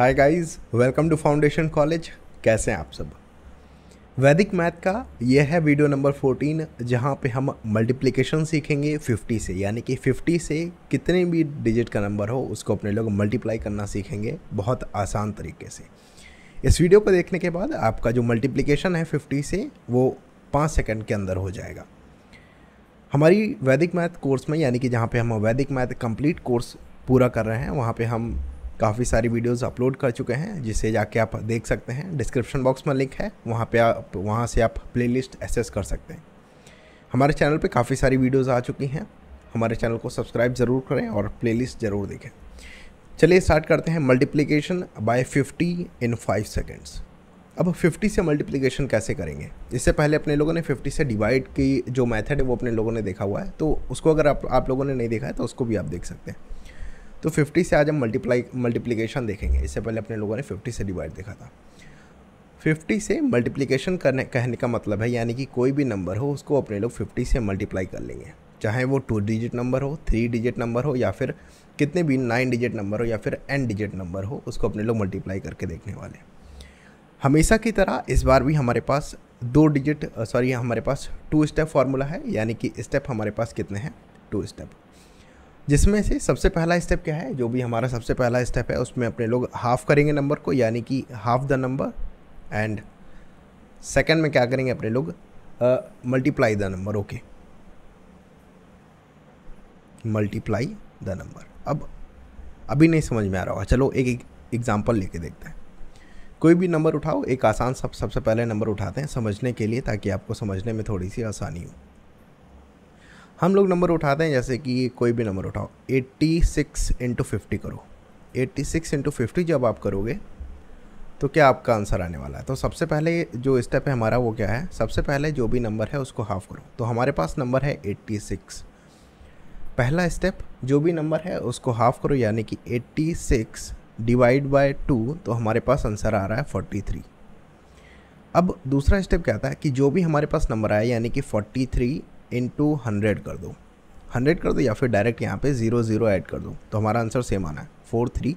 Hi guys welcome to foundation college कैसे हैं आप सब? वैदिक मैथ का यह है वीडियो नंबर 14 जहाँ पे हम मल्टीप्लिकेशन सीखेंगे 50 से, यानी कि 50 से कितने भी डिजिट का नंबर हो, उसको अपने लोग मल्टीप्लाई करना सीखेंगे बहुत आसान तरीके से। इस वीडियो को देखने के बाद आपका जो मल्टीप्लिकेशन है 50 से, वो पाँच सेकेंड के अंदर हो जाएगा। हमारी वैदिक मैथ कोर्स में, यानी कि जहाँ पे हम वैदिक मैथ कंप्लीट कोर्स पूरा कर रहे हैं, वहाँ पे हम काफ़ी सारी वीडियोस अपलोड कर चुके हैं, जिसे जाके आप देख सकते हैं। डिस्क्रिप्शन बॉक्स में लिंक है, वहाँ पे आप, वहाँ से आप प्लेलिस्ट एसेस कर सकते हैं। हमारे चैनल पे काफ़ी सारी वीडियोस आ चुकी हैं। हमारे चैनल को सब्सक्राइब ज़रूर करें और प्लेलिस्ट ज़रूर देखें। चलिए स्टार्ट करते हैं मल्टीप्लिकेशन बाय 50 इन 5 सेकेंड्स। अब 50 से मल्टीप्लिकेशन कैसे करेंगे? इससे पहले अपने लोगों ने 50 से डिवाइड की जो मेथड है, वो अपने लोगों ने देखा हुआ है। तो उसको अगर आप आप लोगों ने नहीं देखा है तो उसको भी आप देख सकते हैं। तो 50 से आज हम मल्टीप्लाई मल्टीप्लिकेशन देखेंगे। इससे पहले अपने लोगों ने 50 से डिवाइड देखा था। 50 से मल्टीप्लिकेशन करने, कहने का मतलब है, यानी कि कोई भी नंबर हो, उसको अपने लोग 50 से मल्टीप्लाई कर लेंगे। चाहे वो टू डिजिट नंबर हो थ्री डिजिट नंबर हो, या फिर कितने भी नाइन डिजिट नंबर हो, या फिर एन डिजिट नंबर हो, उसको अपने लोग मल्टीप्लाई करके देखने वाले हमेशा की तरह इस बार भी हमारे पास दो डिजिट सॉरी हमारे पास टू स्टेप फार्मूला है, यानी कि स्टेप हमारे पास कितने हैं? टू स्टेप जिसमें से सबसे पहला स्टेप क्या है? जो भी हमारा सबसे पहला स्टेप है, उसमें अपने लोग हाफ़ करेंगे नंबर को, यानी कि half the number and second में क्या करेंगे अपने लोग? Multiply the number okay multiply the number अब, अभी नहीं समझ में आ रहा होगा। चलो एक एग्जांपल लेके देखते हैं। कोई भी नंबर उठाओ, एक आसान सब सबसे पहले नंबर उठाते हैं समझने के लिए, ताकि आपको समझने में थोड़ी सी आसानी हो। हम लोग नंबर उठाते हैं, जैसे कि कोई भी नंबर उठाओ 86 सिक्स इंटू फिफ्टी करो। 86 सिक्स इंटू फिफ्टी जब आप करोगे तो क्या आपका आंसर आने वाला है? तो सबसे पहले जो स्टेप है हमारा, वो क्या है? सबसे पहले जो भी नंबर है, उसको हाफ़ करो। तो हमारे पास नंबर है 86 पहला स्टेप जो भी नंबर है, उसको हाफ़ करो, यानी कि 86 डिवाइड बाय टू तो हमारे पास आंसर आ रहा है 43 अब दूसरा स्टेप क्या आता है कि जो भी हमारे पास नंबर आया, यानी कि 43 इंटू हंड्रेड कर दो। हंड्रेड कर दो या फिर डायरेक्ट यहाँ पे ज़ीरो ज़ीरो ऐड कर दो। तो हमारा आंसर सेम आना है। फोर थ्री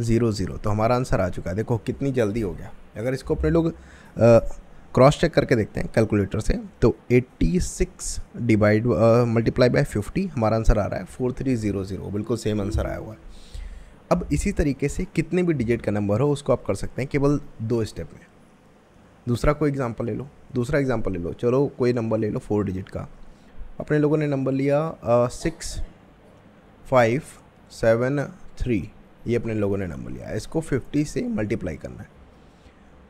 ज़ीरो ज़ीरो तो हमारा आंसर आ चुका है। देखो, कितनी जल्दी हो गया। अगर इसको अपने लोग क्रॉस चेक करके देखते हैं कैलकुलेटर से तो 86 डिवाइड मल्टीप्लाई बाय 50 हमारा आंसर आ रहा है। फोर थ्री ज़ीरो ज़ीरो बिल्कुल सेम आंसर आया हुआ है। अब इसी तरीके से कितने भी डिजिट का नंबर हो, उसको आप कर सकते हैं केवल दो स्टेप में। दूसरा कोई एग्जांपल ले लो। दूसरा एग्जांपल ले लो। चलो, कोई नंबर ले लो फोर डिजिट का। अपने लोगों ने नंबर लिया सिक्स फाइव सेवन थ्री ये अपने लोगों ने नंबर लिया। इसको फिफ्टी से मल्टीप्लाई करना है।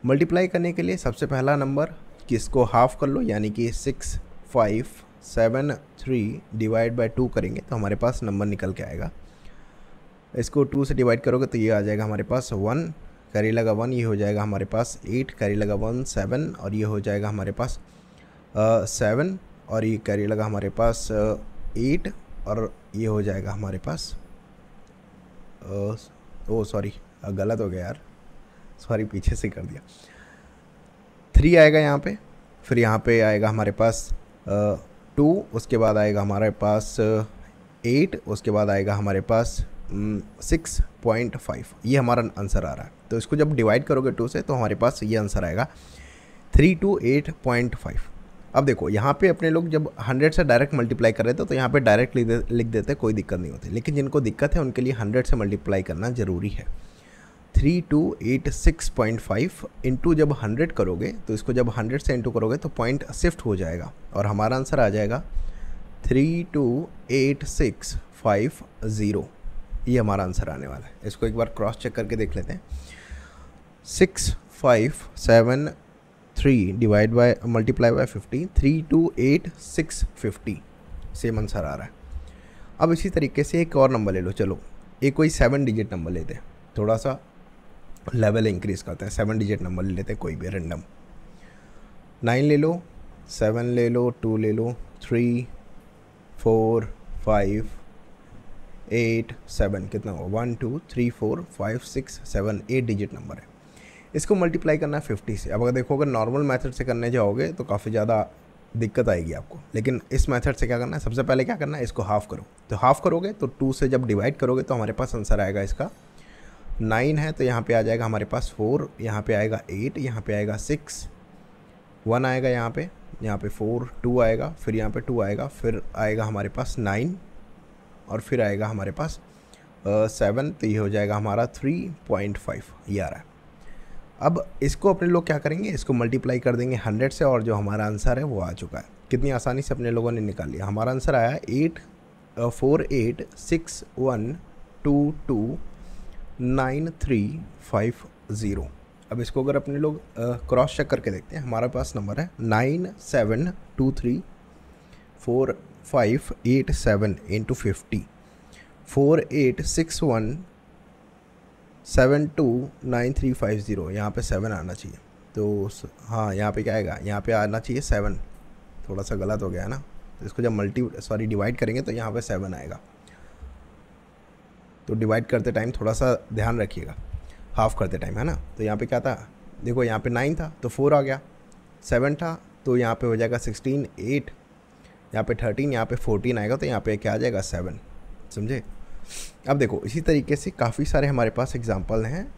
मल्टीप्लाई करने के लिए सबसे पहला नंबर कि इसको हाफ़ कर लो? यानी कि six five seven three divide by two करेंगे तो हमारे पास नंबर निकल के आएगा। इसको टू से डिवाइड करोगे तो ये आ जाएगा हमारे पास वन कैरी लगा वन, ये हो जाएगा हमारे पास एट कैरी लगा वन सेवन और ये हो जाएगा हमारे पास सेवन और ये कैरी लगा हमारे पास एट और ये हो जाएगा हमारे पास ओ सॉरी गलत हो गया यार। सॉरी पीछे से कर दिया। थ्री आएगा यहाँ पे, फिर यहाँ पे आएगा हमारे पास टू उसके बाद आएगा हमारे पास एट उसके बाद आएगा हमारे पास सिक्स पॉइंट फाइव ये हमारा आंसर आ रहा है। तो इसको जब डिवाइड करोगे टू से तो हमारे पास ये आंसर आएगा। Three two eight point five अब देखो, यहाँ पे अपने लोग जब हंड्रेड से डायरेक्ट मल्टीप्लाई कर रहे थे तो यहाँ पे डायरेक्ट लिख दे, लिख देते, कोई दिक्कत नहीं होती। लेकिन जिनको दिक्कत है, उनके लिए हंड्रेड से मल्टीप्लाई करना ज़रूरी है। Three two eight six point five into जब हंड्रेड करोगे तो इसको जब हंड्रेड से इंटू करोगे तो पॉइंट शिफ्ट हो जाएगा और हमारा आंसर आ जाएगा। Three two eight six five zero ये हमारा आंसर आने वाला है। इसको एक बार क्रॉस चेक करके देख लेते हैं। Six five seven three divide by multiply by fifty three two eight six fifty same answer आ रहा है। अब इसी तरीके से एक और नंबर ले लो, चलो। एक कोई सेवन डिजिट नंबर लेते हैं। थोड़ा सा लेवल इंक्रीज़ करते हैं। सेवन डिजिट नंबर ले लेते हैं, कोई भी रेंडम नाइन ले लो सेवन ले लो टू ले लो three four five eight seven कितना हुआ? One two three four five six seven eight digit number है। इसको मल्टीप्लाई करना है फिफ्टी से। अब अगर देखो, अगर नॉर्मल मेथड से करने जाओगे तो काफ़ी ज़्यादा दिक्कत आएगी आपको। लेकिन इस मेथड से क्या करना है? सबसे पहले क्या करना है? इसको हाफ़ करो। तो हाफ़ करोगे तो टू से जब डिवाइड करोगे तो हमारे पास आंसर आएगा इसका नाइन है तो यहाँ पे आ जाएगा हमारे पास फोर यहाँ पे आएगा एट यहाँ पे आएगा सिक्स वन आएगा यहाँ पे यहाँ पे फोर टू आएगा, फिर यहाँ पे टू आएगा, फिर आएगा हमारे पास नाइन और फिर आएगा हमारे पास सेवन तो ये हो जाएगा हमारा थ्री पॉइंट फाइव ये आ रहा है। अब इसको अपने लोग क्या करेंगे? इसको मल्टीप्लाई कर देंगे हंड्रेड से और जो हमारा आंसर है वो आ चुका है। कितनी आसानी से अपने लोगों ने निकाल लिया। हमारा आंसर आया eight four eight six one two two nine three five zero अब इसको अगर अपने लोग क्रॉस चेक करके देखते हैं, हमारे पास नंबर है nine seven two three four five eight seven into fifty four eight six one seven two nine three five zero यहाँ पर सेवन आना चाहिए तो हाँ यहाँ पे क्या आएगा यहाँ पे आना चाहिए सेवन थोड़ा सा गलत हो गया है ना तो इसको जब मल्टी सॉरी डिवाइड करेंगे तो यहाँ पे सेवन आएगा तो डिवाइड करते टाइम थोड़ा सा ध्यान रखिएगा हाफ़ करते टाइम है ना तो यहाँ पे क्या था देखो यहाँ पे नाइन था तो फोर आ गया सेवन था तो यहाँ पे हो जाएगा सिक्सटीन एट यहाँ पे थर्टीन यहाँ पे फोर्टीन आएगा तो यहाँ पे क्या आ जाएगा सेवन समझे अब देखो, इसी तरीके से काफ़ी सारे हमारे पास एग्ज़ाम्पल हैं,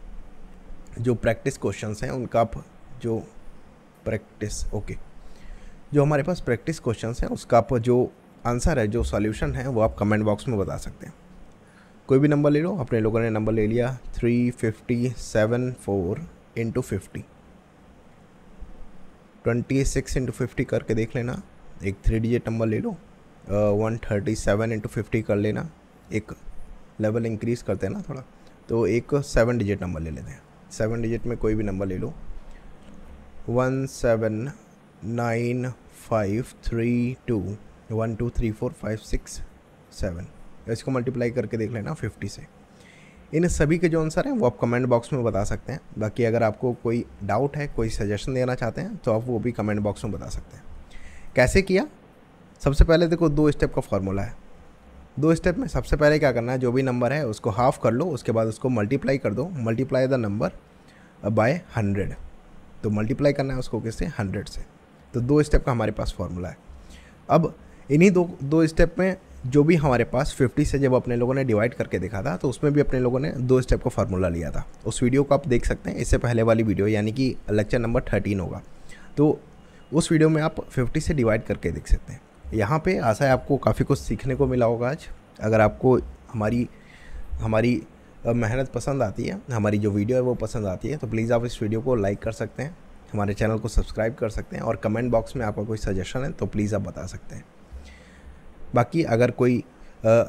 जो प्रैक्टिस क्वेश्चंस हैं, उनका आप जो प्रैक्टिस ओके जो हमारे पास प्रैक्टिस क्वेश्चंस हैं, उसका आप जो आंसर है, जो सॉल्यूशन है, वो आप कमेंट बॉक्स में बता सकते हैं. कोई भी नंबर ले लो, अपने लोगों ने नंबर ले लिया three fifty seven four into fifty twenty six into fifty करके देख लेना, एक थ्री डिजिट नंबर ले लो one thirty seven into fifty कर लेना, एक लेवल इंक्रीज करते हैं ना थोड़ा तो एक सेवन डिजिट नंबर ले लेते हैं। सेवन डिजिट में कोई भी नंबर ले लो। One seven nine five three two one two three four five six seven इसको मल्टीप्लाई करके देख लेना फिफ्टी से। इन सभी के जो आंसर हैं, वो आप कमेंट बॉक्स में बता सकते हैं। बाकी अगर आपको कोई डाउट है, कोई सजेशन देना चाहते हैं तो आप वो भी कमेंट बॉक्स में बता सकते हैं। कैसे किया? सबसे पहले देखो दो स्टेप का फॉर्मूला है। दो स्टेप में सबसे पहले क्या करना है, जो भी नंबर है, उसको हाफ़ कर लो, उसके बाद उसको मल्टीप्लाई कर दो। Multiply the number by hundred तो मल्टीप्लाई करना है उसको किससे हंड्रेड से। तो दो स्टेप का हमारे पास फॉर्मूला है। अब इन्हीं दो दो स्टेप में जो भी हमारे पास 50 से जब अपने लोगों ने डिवाइड करके देखा था तो उसमें भी अपने लोगों ने दो स्टेप का फार्मूला लिया था। उस वीडियो को आप देख सकते हैं, इससे पहले वाली वीडियो यानी कि लेक्चर नंबर थर्टीन होगा। तो उस वीडियो में आप 50 से डिवाइड करके देख सकते हैं। यहाँ पे आशा है आपको काफ़ी कुछ सीखने को मिला होगा आज। अगर आपको हमारी हमारी मेहनत पसंद आती है हमारी जो वीडियो है वो पसंद आती है तो प्लीज़ आप इस वीडियो को लाइक कर सकते हैं हमारे चैनल को सब्सक्राइब कर सकते हैं और कमेंट बॉक्स में आपका कोई सजेशन है तो प्लीज़ आप बता सकते हैं। बाकी अगर कोई आ,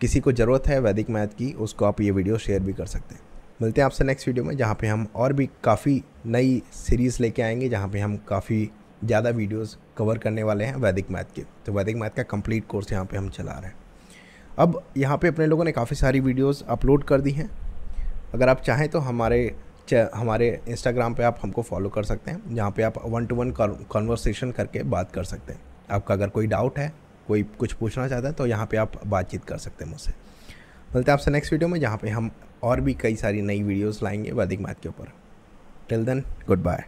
किसी को ज़रूरत है वैदिक मैथ की उसको आप ये वीडियो शेयर भी कर सकते हैं। मिलते हैं आपसे नेक्स्ट वीडियो में जहाँ पे हम और भी काफ़ी नई सीरीज़ लेके आएँगे जहाँ पे हम काफ़ी ज़्यादा वीडियोस कवर करने वाले हैं वैदिक मैथ के। तो वैदिक मैथ का कंप्लीट कोर्स यहाँ पे हम चला रहे हैं। अब यहाँ पे अपने लोगों ने काफ़ी सारी वीडियोस अपलोड कर दी हैं। अगर आप चाहें तो हमारे हमारे इंस्टाग्राम पे आप हमको फॉलो कर सकते हैं, जहाँ पे आप वन टू वन कॉन्वर्सेशन करके बात कर सकते हैं। आपका अगर कोई डाउट है, कोई कुछ पूछना चाहता है तो यहाँ पे आप बातचीत कर सकते हैं मुझसे। मिलते हैं आपसे नेक्स्ट वीडियो में, जहाँ पे हम और भी कई सारी नई वीडियोस लाएँगे वैदिक मैथ के ऊपर। Till then good bye